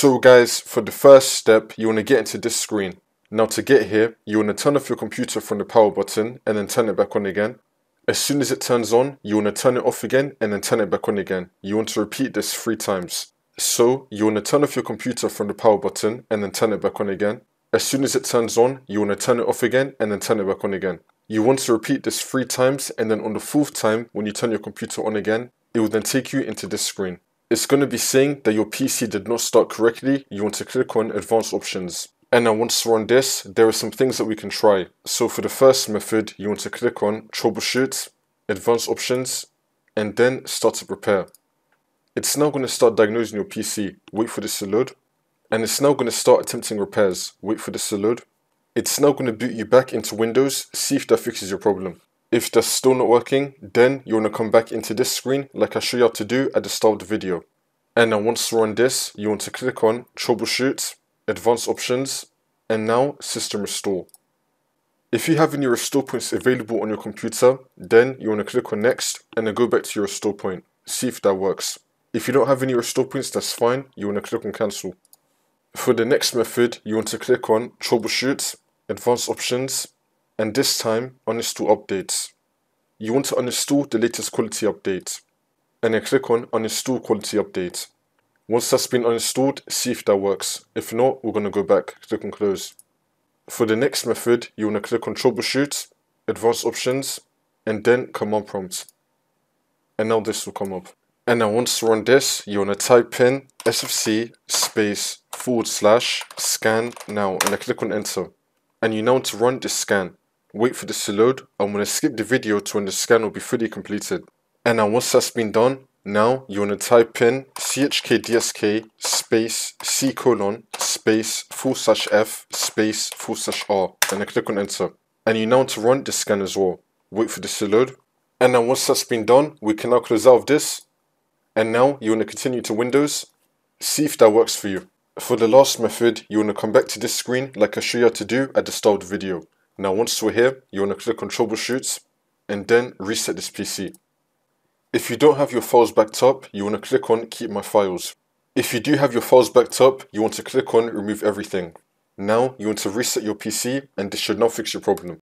So guys, for the first step, you want to get into this screen. Now to get here, you want to turn off your computer from the power button and then turn it back on again. As soon as it turns on, you want to turn it off again and then turn it back on again. You want to repeat this three times. So, you want to turn off your computer from the power button and then turn it back on again. As soon as it turns on, you want to turn it off again and then turn it back on again. You want to repeat this three times and then on the fourth time, when you turn your computer on again, it will then take you into this screen. It's going to be saying that your PC did not start correctly. You want to click on advanced options. And now once we're on this, there are some things that we can try. So for the first method, you want to click on troubleshoot, advanced options, and then start to repair. It's now going to start diagnosing your PC. Wait for this to load. And it's now going to start attempting repairs. Wait for this to load. It's now going to boot you back into Windows, see if that fixes your problem. If that's still not working, then you want to come back into this screen like I show you how to do at the start of the video. And now once we're on this, you want to click on troubleshoot, advanced options, and now system restore. If you have any restore points available on your computer, then you want to click on next and then go back to your restore point. See if that works. If you don't have any restore points, that's fine. You want to click on cancel. For the next method, you want to click on troubleshoot, advanced options, and this time uninstall updates. You want to uninstall the latest quality update and then click on uninstall quality update. Once that's been uninstalled, see if that works. If not, we're going to go back, click on close. For the next method, you want to click on troubleshoot, advanced options, and then command prompt. And now this will come up. And now once we're on this, you want to type in sfc space forward slash scan now and I click on enter. And you now want to run this scan. Wait for this to load. I'm going to skip the video to when the scan will be fully completed. And now once that's been done, now you want to type in chkdsk space c colon space full slash f space full slash r and then click on enter. And you now want to run the scan as well. Wait for this to load. And now once that's been done, we can now close out of this. And now you want to continue to Windows. See if that works for you. For the last method, you want to come back to this screen like I show you how to do at the start of the video. Now once we're here, you want to click on troubleshoot and then reset this PC. If you don't have your files backed up, you want to click on keep my files. If you do have your files backed up, you want to click on remove everything. Now you want to reset your PC and this should now fix your problem.